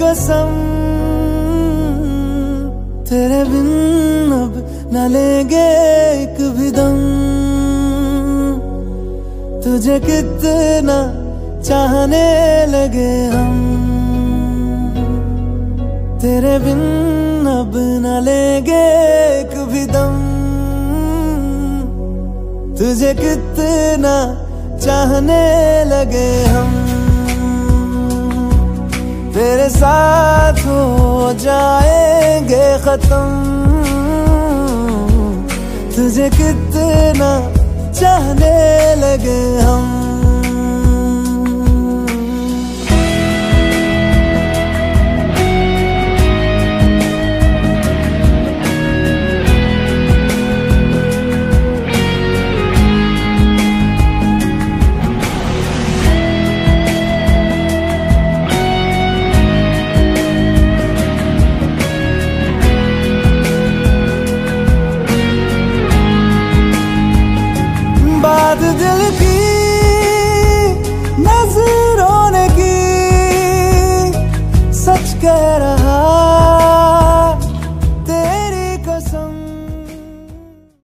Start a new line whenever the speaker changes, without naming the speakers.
कसम, तेरे बिन अब न लेंगे एक भी दम। तुझे कितना चाहने लगे हम, तेरे बिन अब न लेंगे एक भी दम। तुझे कितना चाहने लगे हम। साथ हो जाएँगे खत्म। तुझे कितना चाहने लगे हम।